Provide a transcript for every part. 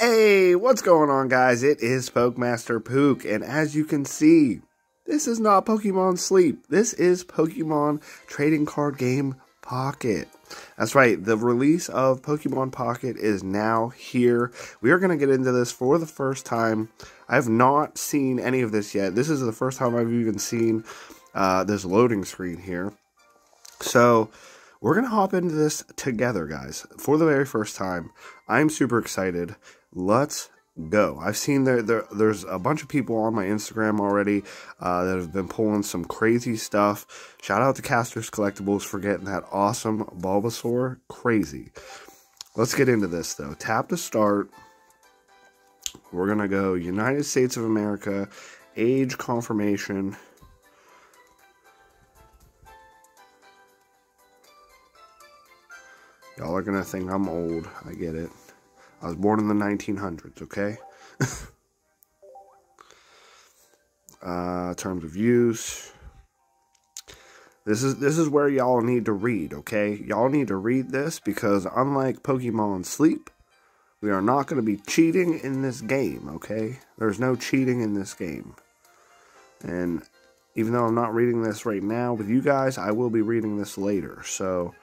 Hey, what's going on, guys? It is Pokemaster Pook, and as you can see, this is not Pokemon Sleep. This is Pokemon Trading Card Game Pocket. That's right, the release of Pokemon Pocket is now here. We are going to get into this for the first time. I have not seen any of this yet. This is the first time I've even seen uh, this loading screen here. So, we're going to hop into this together, guys, for the very first time. I'm super excited. Let's go. I've seen there, there there's a bunch of people on my Instagram already uh, that have been pulling some crazy stuff. Shout out to Casters Collectibles for getting that awesome Bulbasaur. Crazy. Let's get into this though. Tap to start. We're gonna go United States of America, age confirmation. Y'all are gonna think I'm old. I get it. I was born in the 1900s, okay? uh, terms of use. This is this is where y'all need to read, okay? Y'all need to read this because unlike Pokemon Sleep, we are not going to be cheating in this game, okay? There's no cheating in this game. And even though I'm not reading this right now with you guys, I will be reading this later. So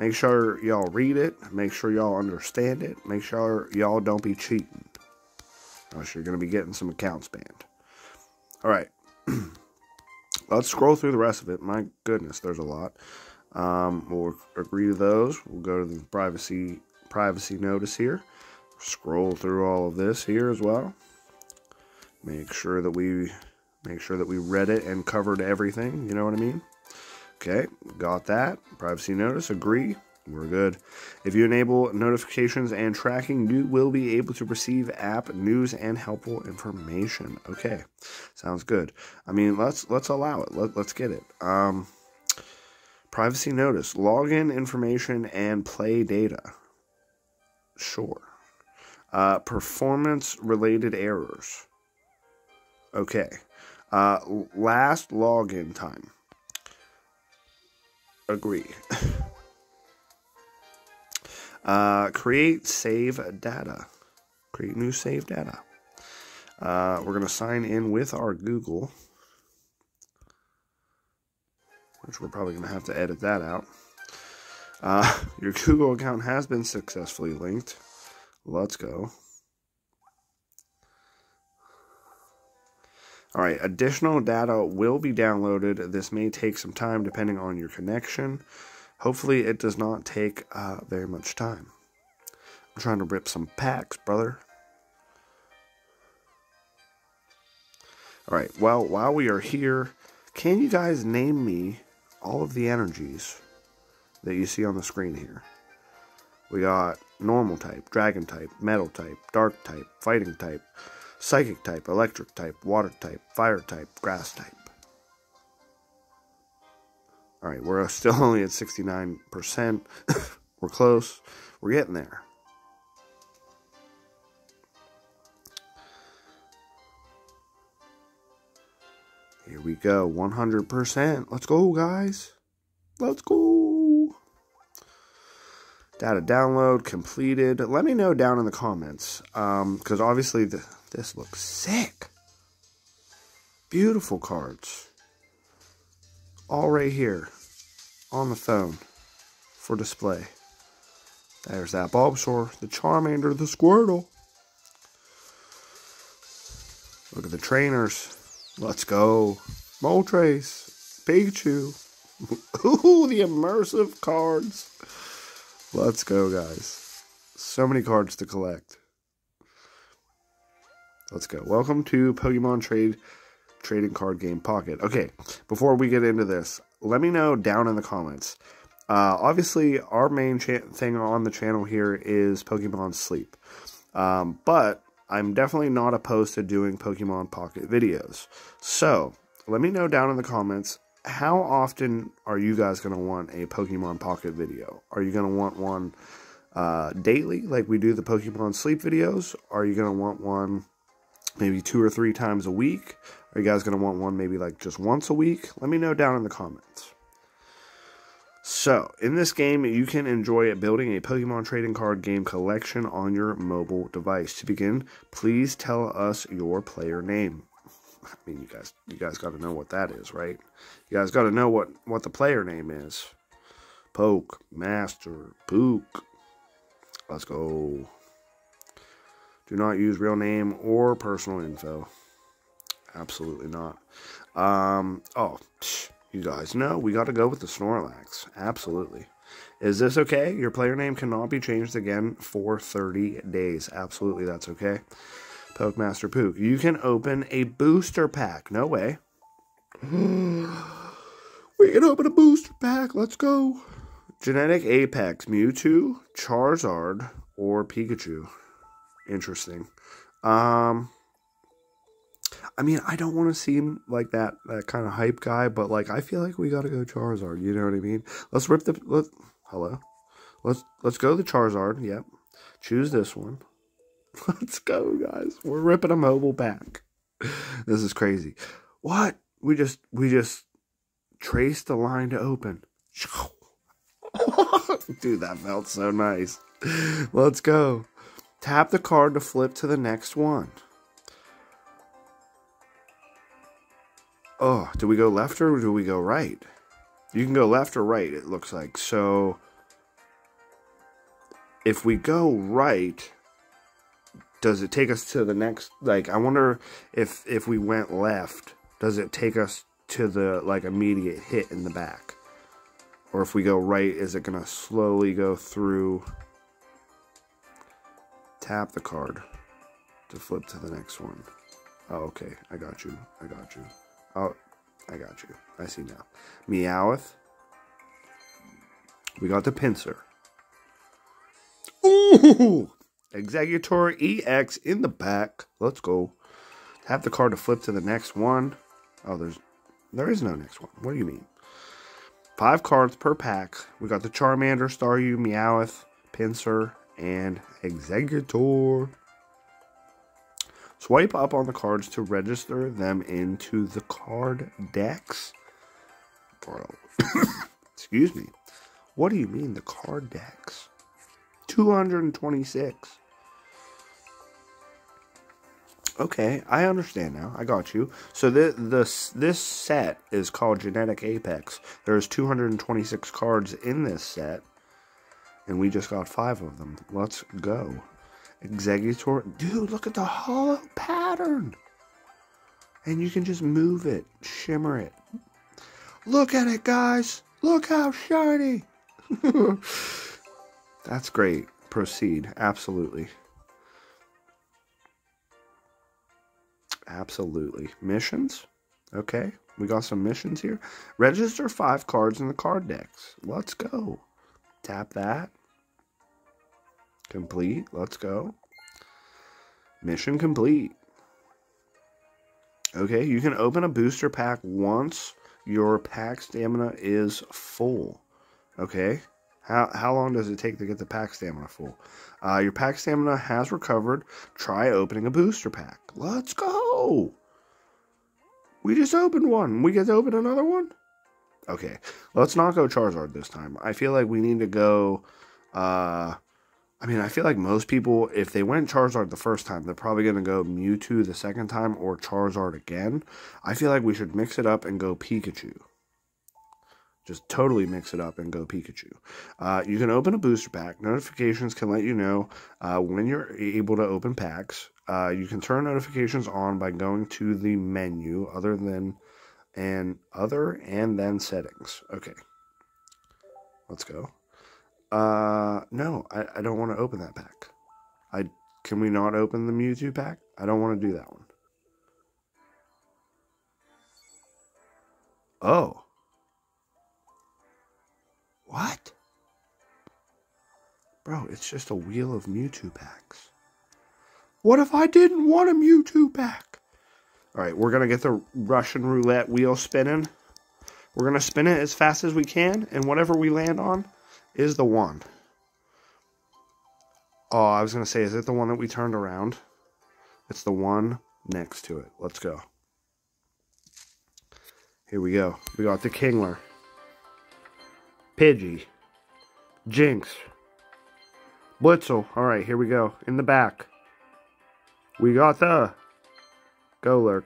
Make sure y'all read it. Make sure y'all understand it. Make sure y'all don't be cheating. Else you're going to be getting some accounts banned. All right. Let's scroll through the rest of it. My goodness, there's a lot. Um, we'll agree to those. We'll go to the privacy privacy notice here. Scroll through all of this here as well. Make sure that we make sure that we read it and covered everything. You know what I mean? Okay, got that. Privacy notice, agree. We're good. If you enable notifications and tracking, you will be able to receive app news and helpful information. Okay, sounds good. I mean, let's let's allow it. Let, let's get it. Um, privacy notice, login information and play data. Sure. Uh, performance related errors. Okay. Uh, last login time agree. uh, create save data. Create new save data. Uh, we're going to sign in with our Google, which we're probably going to have to edit that out. Uh, your Google account has been successfully linked. Let's go. All right, additional data will be downloaded. This may take some time depending on your connection. Hopefully, it does not take uh, very much time. I'm trying to rip some packs, brother. All right, well, while we are here, can you guys name me all of the energies that you see on the screen here? We got normal type, dragon type, metal type, dark type, fighting type, Psychic type, electric type, water type, fire type, grass type. Alright, we're still only at 69%. we're close. We're getting there. Here we go. 100%. Let's go, guys. Let's go. Data download completed. Let me know down in the comments. Because um, obviously, the, this looks sick. Beautiful cards. All right here on the phone for display. There's that Bulbasaur, the Charmander, the Squirtle. Look at the trainers. Let's go. Moltres, Pikachu. Ooh, the immersive cards. Let's go, guys. So many cards to collect. Let's go. Welcome to Pokemon Trade Trading Card Game Pocket. Okay, before we get into this, let me know down in the comments. Uh, obviously, our main thing on the channel here is Pokemon Sleep. Um, but I'm definitely not opposed to doing Pokemon Pocket videos. So, let me know down in the comments how often are you guys going to want a Pokemon Pocket video? Are you going to want one uh, daily, like we do the Pokemon Sleep videos? Are you going to want one maybe two or three times a week? Are you guys going to want one maybe like just once a week? Let me know down in the comments. So, in this game, you can enjoy building a Pokemon trading card game collection on your mobile device. To begin, please tell us your player name. I mean, you guys, you guys got to know what that is, right? You guys got to know what what the player name is. Poke, Master, Pook. Let's go. Do not use real name or personal info. Absolutely not. Um. Oh, you guys know we got to go with the Snorlax. Absolutely. Is this okay? Your player name cannot be changed again for 30 days. Absolutely, that's okay. Pokemaster Pook. You can open a booster pack. No way. we can open a booster pack. Let's go. Genetic Apex, Mewtwo, Charizard, or Pikachu. Interesting. Um, I mean, I don't want to seem like that that kind of hype guy, but like I feel like we got to go Charizard. You know what I mean? Let's rip the let. Hello, let's let's go the Charizard. Yep, choose this one. Let's go, guys. We're ripping a mobile back. This is crazy. What? We just we just traced the line to open. Dude, that felt so nice. Let's go. Tap the card to flip to the next one. Oh, do we go left or do we go right? You can go left or right, it looks like. So, if we go right, does it take us to the next like i wonder if if we went left does it take us to the like immediate hit in the back or if we go right is it gonna slowly go through tap the card to flip to the next one. Oh, okay i got you i got you oh i got you i see now meowth we got the Pinsir. Ooh! Exeggutor EX in the back. Let's go. Have the card to flip to the next one. Oh, there's there is no next one. What do you mean? Five cards per pack. We got the Charmander, Staryu, Meowth, Pinsir, and Exeggutor. Swipe up on the cards to register them into the card decks. Bro. Excuse me. What do you mean the card decks? 226. Okay, I understand now. I got you. So the, the this set is called Genetic Apex. There's 226 cards in this set, and we just got five of them. Let's go. Exeggutor. Dude, look at the hollow pattern. And you can just move it, shimmer it. Look at it, guys. Look how shiny. That's great. Proceed. Absolutely. Absolutely. Missions? Okay, we got some missions here. Register five cards in the card decks. Let's go. Tap that. Complete. Let's go. Mission complete. Okay, you can open a booster pack once your pack stamina is full. Okay, how, how long does it take to get the pack stamina full? Uh, your pack stamina has recovered. Try opening a booster pack. Let's go. We just opened one. We get to open another one? Okay. Let's not go Charizard this time. I feel like we need to go... Uh, I mean, I feel like most people, if they went Charizard the first time, they're probably going to go Mewtwo the second time or Charizard again. I feel like we should mix it up and go Pikachu. Just totally mix it up and go Pikachu. Uh, you can open a booster pack. Notifications can let you know uh, when you're able to open packs. Uh, you can turn notifications on by going to the menu other than and other and then settings. Okay. Let's go. Uh, no, I, I don't want to open that pack. I can we not open the Mewtwo pack? I don't want to do that one. Oh. What? Bro, it's just a wheel of Mewtwo packs. What if I didn't want a Mewtwo pack? Alright, we're going to get the Russian roulette wheel spinning. We're going to spin it as fast as we can, and whatever we land on is the one. Oh, I was going to say, is it the one that we turned around? It's the one next to it. Let's go. Here we go. We got the Kingler. Pidgey. Jynx. Blitzle. Alright, here we go. In the back. We got the Golurk.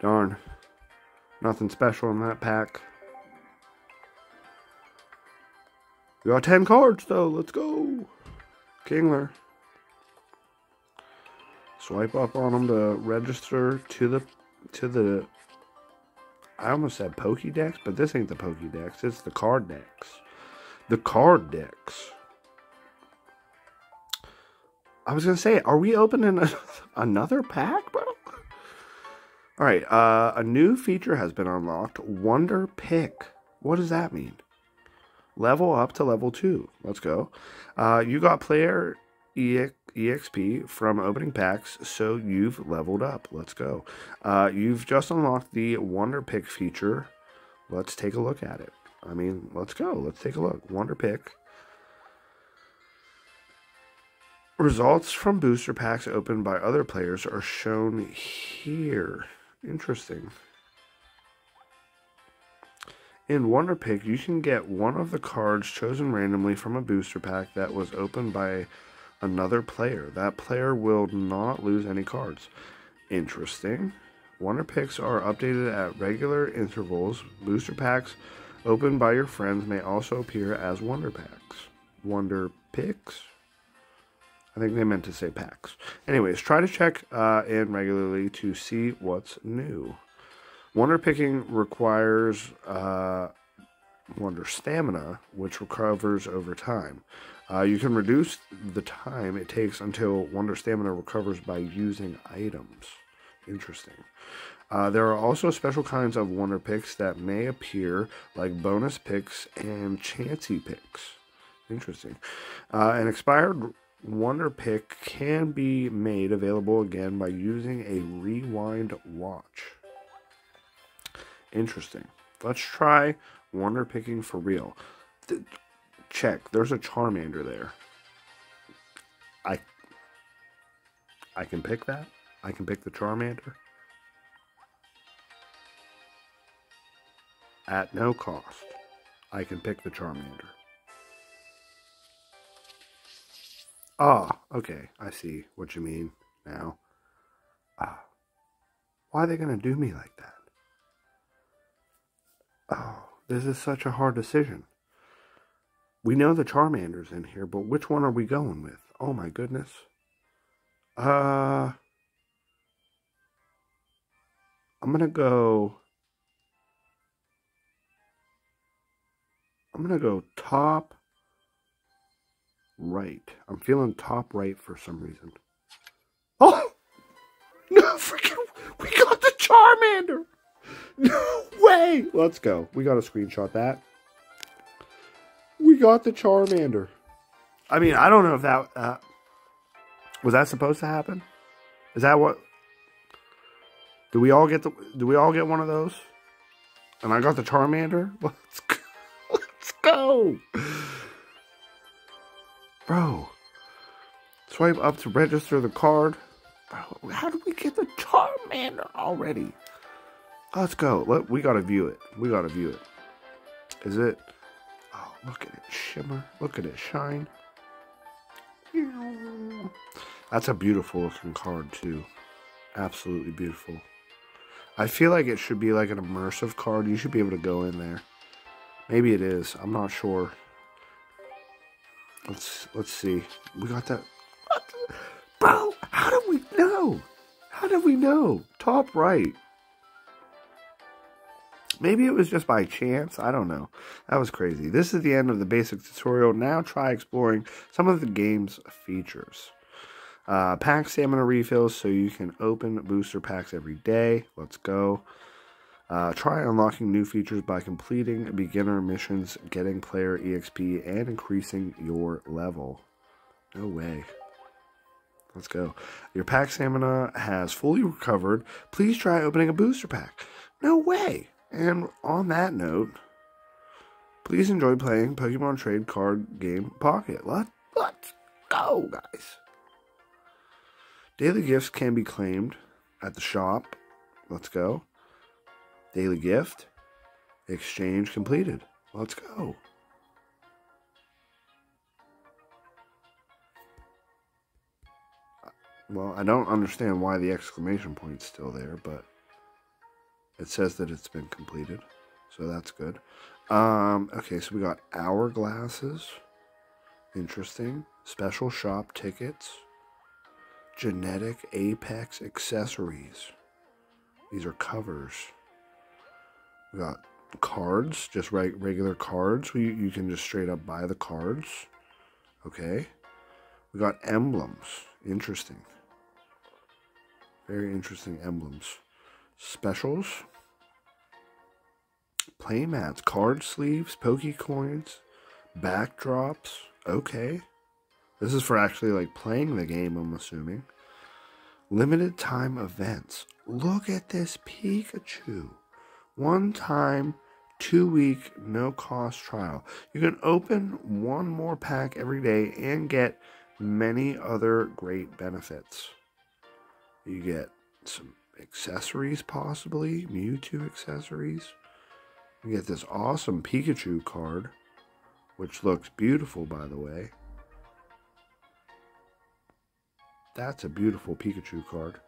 Darn. Nothing special in that pack. We got 10 cards, though. Let's go. Kingler. Swipe up on them to register to the to the I almost said Pokédex, but this ain't the Pokédex. It's the card decks. The card decks. I was gonna say, are we opening a, another pack, bro? All right, uh, a new feature has been unlocked. Wonder Pick. What does that mean? Level up to level two. Let's go. Uh, you got player EXP from opening packs, so you've leveled up. Let's go. Uh, you've just unlocked the Wonder Pick feature. Let's take a look at it. I mean, let's go. Let's take a look. Wonder Pick. Results from booster packs opened by other players are shown here. Interesting. In Wonder Pick, you can get one of the cards chosen randomly from a booster pack that was opened by another player. That player will not lose any cards. Interesting. Wonder Picks are updated at regular intervals. Booster packs opened by your friends may also appear as Wonder Packs. Wonder Picks? I think they meant to say packs. Anyways, try to check uh, in regularly to see what's new. Wonder picking requires uh, Wonder Stamina, which recovers over time. Uh, you can reduce the time it takes until Wonder Stamina recovers by using items. Interesting. Uh, there are also special kinds of Wonder Picks that may appear, like bonus picks and Chansey picks. Interesting. Uh, an expired Wonder Pick can be made available again by using a rewind watch. Interesting. Let's try Wonder Picking for real. Th- check. There's a Charmander there. I I can pick that. I can pick the Charmander. At no cost, I can pick the Charmander. Ah, okay. I see what you mean now. Ah. Why are they going to do me like that? Oh, this is such a hard decision. We know the Charmander's in here, but which one are we going with? Oh my goodness. Uh. I'm going to go. I'm going to go top right. I'm feeling top right for some reason. Oh! No, freaking. We got the Charmander! No way! Let's go. We got to screenshot that. We got the Charmander. I mean, I don't know if that. Uh, was that supposed to happen? Is that what. Do we all get the? Do we all get one of those? And I got the Charmander. Let's go. Let's go. Bro. Swipe up to register the card. Bro, how did we get the Charmander already? Let's go. Let, we gotta view it. We gotta view it. Is it? Oh, look at it shimmer. Look at it shine. That's a beautiful looking card too. Absolutely beautiful. I feel like it should be like an immersive card. You should be able to go in there. Maybe it is. I'm not sure. Let's let's see. We got that. Bro, how did we know? How did we know? Top right. Maybe it was just by chance. I don't know. That was crazy. This is the end of the basic tutorial. Now try exploring some of the game's features. Uh, pack stamina refills so you can open booster packs every day. Let's go. Uh, try unlocking new features by completing beginner missions, getting player EXP, and increasing your level. No way. Let's go. Your pack stamina has fully recovered. Please try opening a booster pack. No way. And on that note, please enjoy playing Pokemon Trade Card Game Pocket. Let, let's go, guys. Daily gifts can be claimed at the shop. Let's go. Daily gift. Exchange completed. Let's go. Well, I don't understand why the exclamation point's still there, but it says that it's been completed. So that's good. Um, okay, so we got hourglasses. Interesting. Special shop tickets. Genetic Apex accessories. These are covers. We got cards, just right regular cards. You, you can just straight up buy the cards. Okay. We got emblems. Interesting. Very interesting emblems. Specials. Playmats, card sleeves, Poke coins, backdrops. Okay. This is for actually like playing the game, I'm assuming. Limited time events. Look at this Pikachu. One time, two week, no cost trial. You can open one more pack every day and get many other great benefits. You get some accessories, possibly, Mewtwo accessories. Get this awesome Pikachu card, which looks beautiful, by the way. That's a beautiful Pikachu card,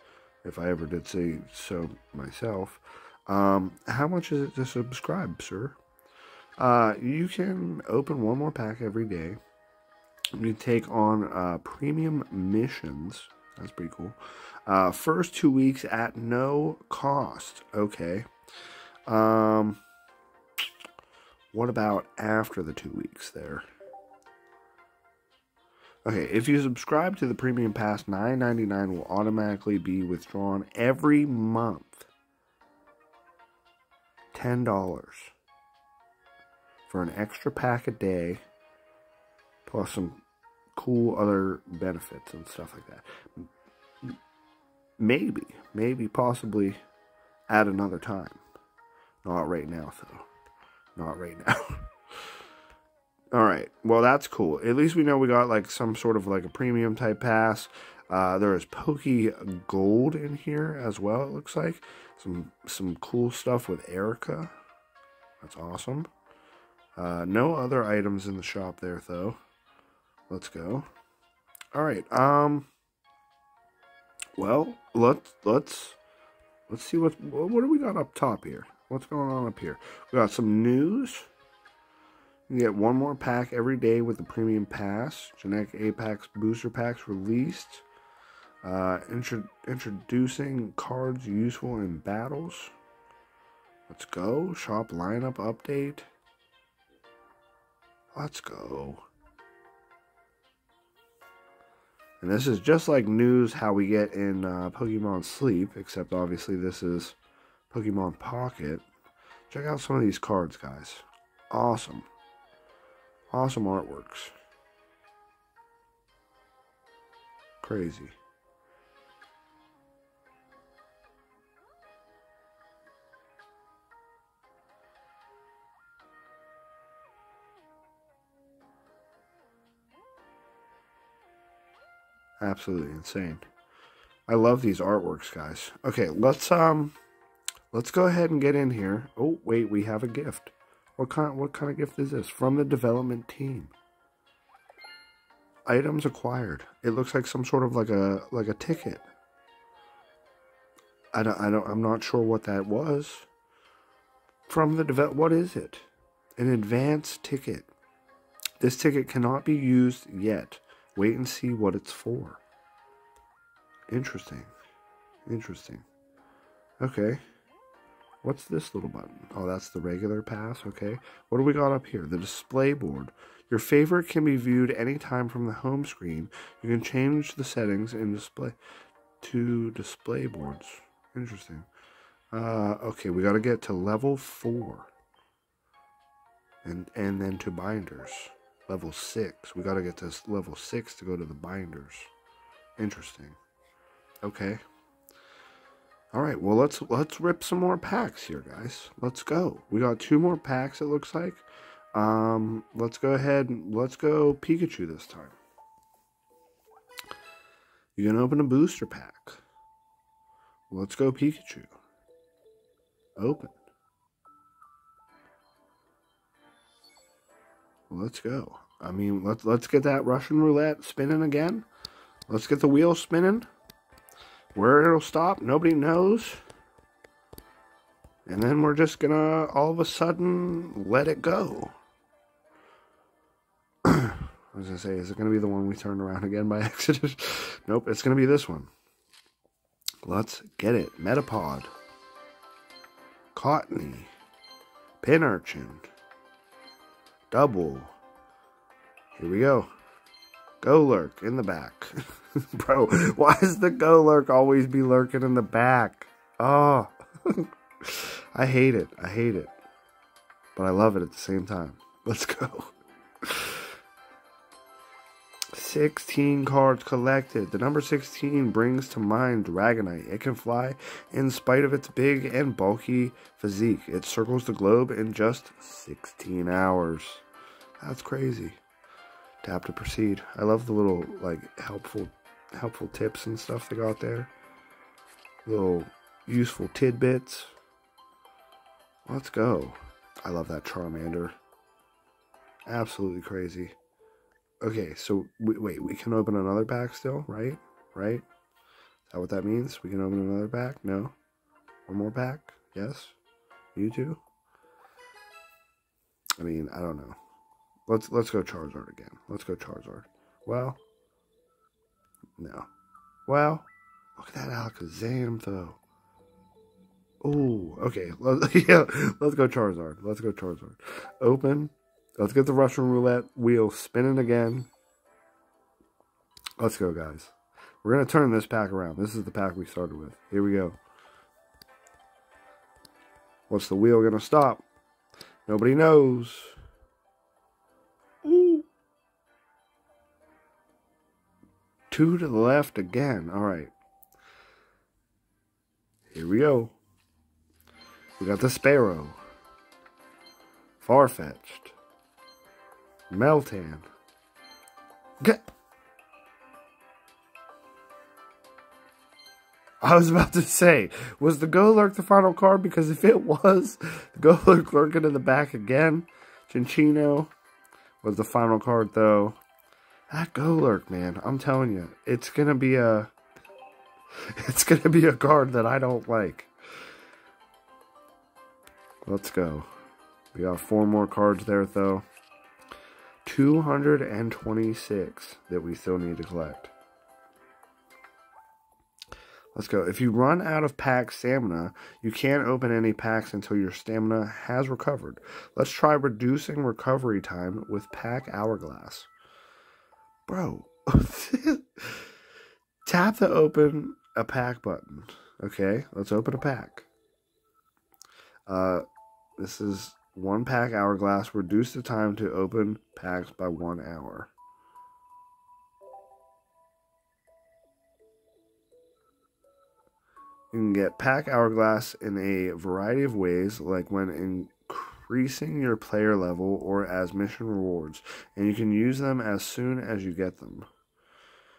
if I ever did say so myself. Um, how much is it to subscribe, sir? Uh, you can open one more pack every day. You take on uh, premium missions. That's pretty cool. Uh, first two weeks at no cost. Okay. Um, what about after the two weeks there? Okay, if you subscribe to the Premium Pass, $9.99 will automatically be withdrawn every month. $10 for an extra pack a day, plus some cool other benefits and stuff like that. Maybe, maybe, possibly at another time. Not right now, though. Not right now. All right. Well, that's cool. At least we know we got like some sort of like a premium type pass. Uh, there is Poke Gold in here as well. It looks like some some cool stuff with Erica. That's awesome. Uh, no other items in the shop there though. Let's go. All right. Um. Well, let's let's let's see what what do we got up top here. What's going on up here? We got some news. You get one more pack every day with the premium pass. Genetic Apex booster packs released. Uh, intro introducing cards useful in battles. Let's go. Shop lineup update. Let's go. And this is just like news how we get in uh, Pokemon Sleep, except obviously this is Pokemon Pocket. Check out some of these cards, guys. Awesome. Awesome artworks. Crazy. Absolutely insane. I love these artworks, guys. Okay, let's um let's go ahead and get in here. Oh, wait, we have a gift. What kind what kind of gift is this? From the development team. Items acquired. It looks like some sort of like a like a ticket. I don't I don't I'm not sure what that was. From the develop what is it? An advance ticket. This ticket cannot be used yet. Wait and see what it's for. Interesting. Interesting. Okay. What's this little button? Oh, that's the regular pass. Okay. What do we got up here? The display board. Your favorite can be viewed anytime from the home screen. You can change the settings in display to display boards. Interesting. Uh, okay, we got to get to level four. And, and then to binders. Level six. We got to get to level six to go to the binders. Interesting. Okay. All right, well let's let's rip some more packs here, guys. Let's go. We got two more packs. It looks like. Um, let's go ahead let's go Pikachu this time. You can open a booster pack. Let's go Pikachu. Open. let's go. I mean, let's let's get that Russian roulette spinning again. Let's get the wheel spinning. Where it'll stop, nobody knows. And then we're just gonna all of a sudden let it go. I was gonna say, is it gonna be the one we turned around again by accident? nope, it's gonna be this one. Let's get it. Metapod. Cottonee. Pin urchin. Double. Here we go. Golurk in the back. Bro, why does the Golurk always be lurking in the back? Oh. I hate it. I hate it. But I love it at the same time. Let's go. 16 cards collected. The number 16 brings to mind Dragonite. It can fly in spite of its big and bulky physique. It circles the globe in just 16 hours. That's crazy. Tap to proceed. I love the little like helpful helpful tips and stuff they got there. Little useful tidbits. Let's go. I love that Charmander. Absolutely crazy. Okay, so wait, we can open another pack still, right? Right? Is that what that means? We can open another pack? No? One more pack? Yes? You too? I mean, I don't know. Let's let's go Charizard again. Let's go Charizard. Well, no. Well, look at that Alakazam though. Oh, okay. Let's, yeah, let's go Charizard. Let's go Charizard. Open. Let's get the Russian roulette wheel spinning again. Let's go, guys. We're going to turn this pack around. This is the pack we started with. Here we go. What's the wheel going to stop? Nobody knows. Two to the left again. All right. Here we go. We got the Spearow. Farfetch'd. Meltan. I was about to say, was the Golurk the final card? Because if it was, the Golurk lurking in the back again. Cinccino was the final card, though. That Golurk, man, I'm telling you, it's gonna be a, it's gonna be a card that I don't like. Let's go. We got four more cards there, though. 226 that we still need to collect. Let's go. If you run out of pack stamina, you can't open any packs until your stamina has recovered. Let's try reducing recovery time with pack hourglass. Bro, tap the open a pack button. Okay, let's open a pack. Uh, this is one pack hourglass. Reduce the time to open packs by one hour. You can get pack hourglass in a variety of ways, like when increasing your player level or as mission rewards, and you can use them as soon as you get them.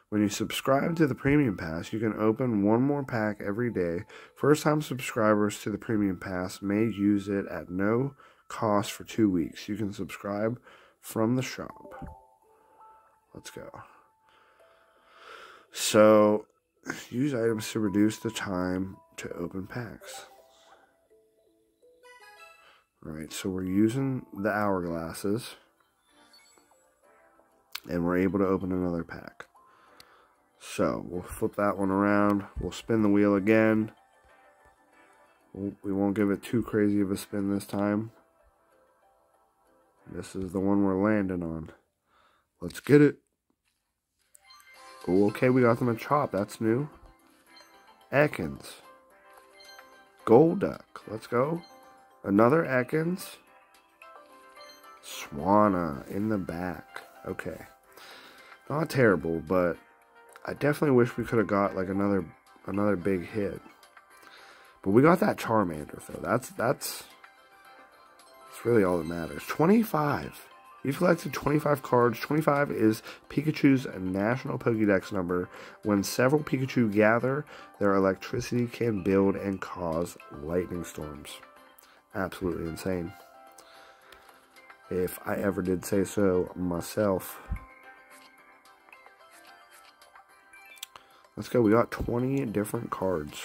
When you subscribe to the Premium Pass, you can open one more pack every day. First time subscribers to the Premium Pass may use it at no cost for two weeks. You can subscribe from the shop. Let's go. So, use items to reduce the time to open packs. Alright, so we're using the hourglasses. And we're able to open another pack. So we'll flip that one around. We'll spin the wheel again. We won't give it too crazy of a spin this time. This is the one we're landing on. Let's get it. Oh, okay, we got the Machop. That's new. Ekans. Golduck. Let's go. Another Ekans. Swanna in the back. Okay. Not terrible, but I definitely wish we could have got like another another big hit. But we got that Charmander though. That's that's that's really all that matters. 25. You've collected 25 cards. 25 is Pikachu's national Pokédex number. When several Pikachu gather, their electricity can build and cause lightning storms. Absolutely insane. if I ever did say so myself. Let's go. We got 20 different cards.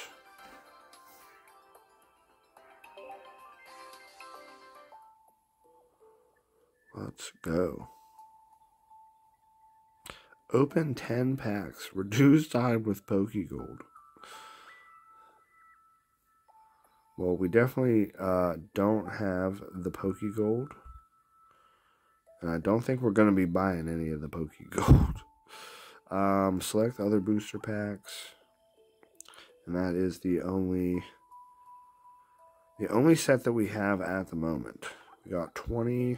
Let's go. Open 10 packs. Reduce time with Pokegold. Well, we definitely uh, don't have the Pokegold. And I don't think we're going to be buying any of the Pokegold. um, select other booster packs. And that is the only... The only set that we have at the moment. We got 20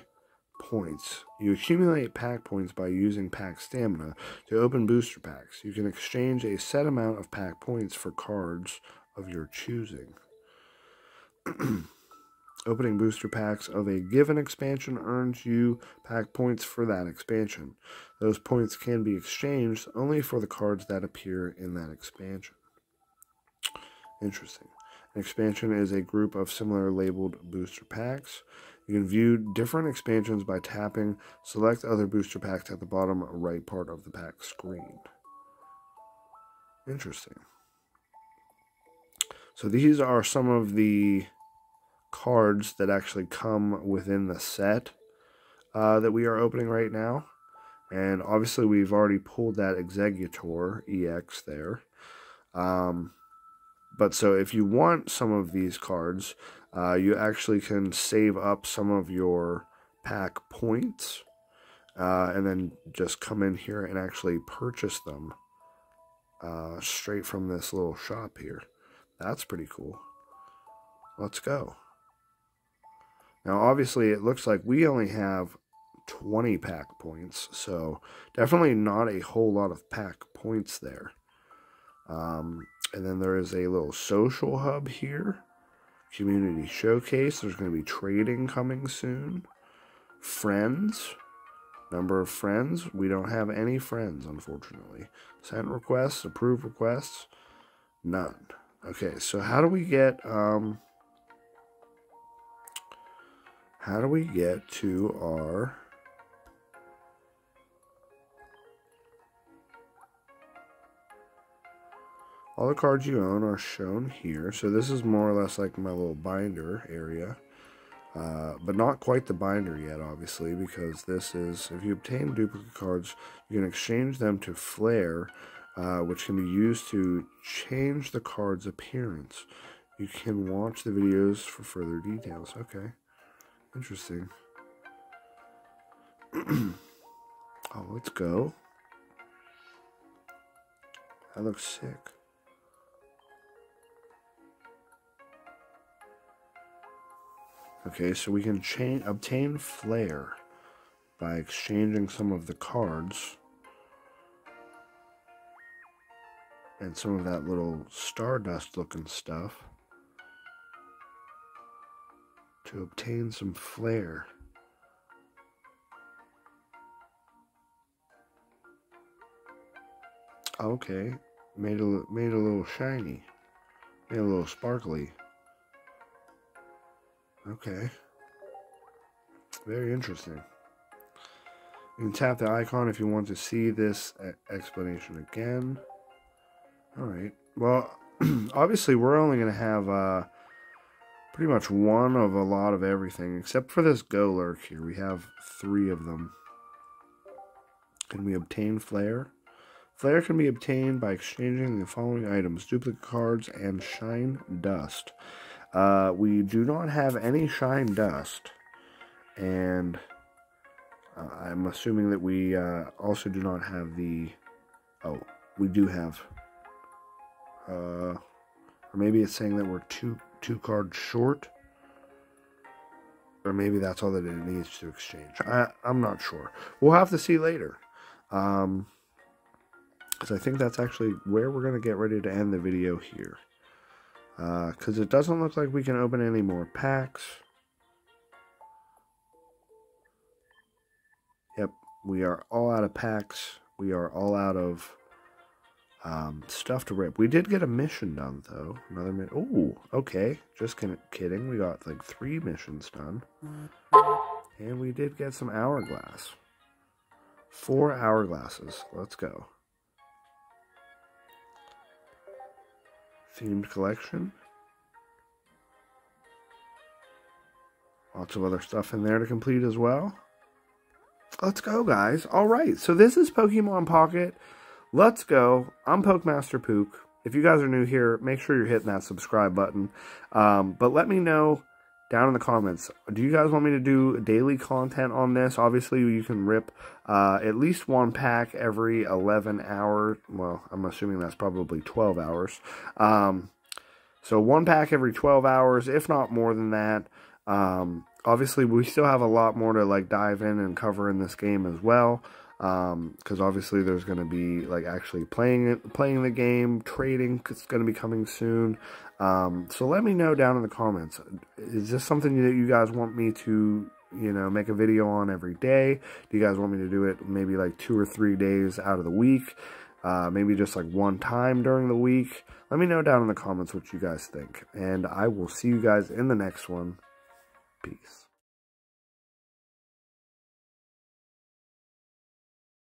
points. You accumulate pack points by using pack stamina to open booster packs. You can exchange a set amount of pack points for cards of your choosing. Opening booster packs of a given expansion earns you pack points for that expansion. Those points can be exchanged only for the cards that appear in that expansion. Interesting. An expansion is a group of similar labeled booster packs. You can view different expansions by tapping select other booster packs at the bottom right part of the pack screen. Interesting. So these are some of the cards that actually come within the set uh, that we are opening right now. And obviously we've already pulled that Exeggutor EX there. Um, but so if you want some of these cards, uh, you actually can save up some of your pack points uh, and then just come in here and actually purchase them uh, straight from this little shop here. That's pretty cool. Let's go. Now, obviously, it looks like we only have 20 pack points, so definitely not a whole lot of pack points there. Um, and then there is a little social hub here. Community showcase. There's going to be trading coming soon. Friends. Number of friends. We don't have any friends, unfortunately. Sent requests. Approved requests. None. Okay, so how do we get... Um, how do we get to our... All the cards you own are shown here. So this is more or less like my little binder area. Uh, but not quite the binder yet, obviously, because this is, if you obtain duplicate cards, you can exchange them to Flare, uh, which can be used to change the card's appearance. You can watch the videos for further details. Okay. Interesting. oh, let's go. That looks sick. Okay, so we can chain, obtain flare by exchanging some of the cards and some of that little stardust looking stuff to obtain some flare. Okay, made a made a little shiny, made a little sparkly. Okay. Very interesting. You can tap the icon if you want to see this explanation again. Alright. Well, obviously we're only going to have uh, pretty much one of a lot of everything. Except for this Golurk here. We have three of them. Can we obtain Flare? Flare can be obtained by exchanging the following items. Duplicate cards and Shine Dust. Uh, we do not have any shine dust, and uh, I'm assuming that we uh, also do not have the. Oh, we do have. Uh, or maybe it's saying that we're two two cards short, or maybe that's all that it needs to exchange. I, I'm not sure. We'll have to see later. Um, because I think that's actually where we're going to get ready to end the video here. Because uh, it doesn't look like we can open any more packs. Yep, we are all out of packs. We are all out of um, stuff to rip. We did get a mission done, though. Another mission. Oh, okay. Just kidding. We got like three missions done. And we did get some hourglass. Four hourglasses. Let's go. Themed collection. Lots of other stuff in there to complete as well. Let's go, guys. All right, so this is Pokemon Pocket. Let's go. I'm Pokemaster Pook. If you guys are new here, make sure you're hitting that subscribe button. Um, but let me know down in the comments. Do you guys want me to do daily content on this? Obviously, you can rip uh, at least one pack every 11 hours. Well, I'm assuming that's probably 12 hours. Um, so one pack every 12 hours, if not more than that. Um, obviously, we still have a lot more to like dive in and cover in this game as well because um, obviously there's going to be like actually playing it, playing the game, trading. It's going to be coming soon. Um, so let me know down in the comments. Is this something that you guys want me to, you know, make a video on every day? Do you guys want me to do it maybe like two or three days out of the week? Uh, maybe just like one time during the week. Let me know down in the comments what you guys think. And I will see you guys in the next one. Peace.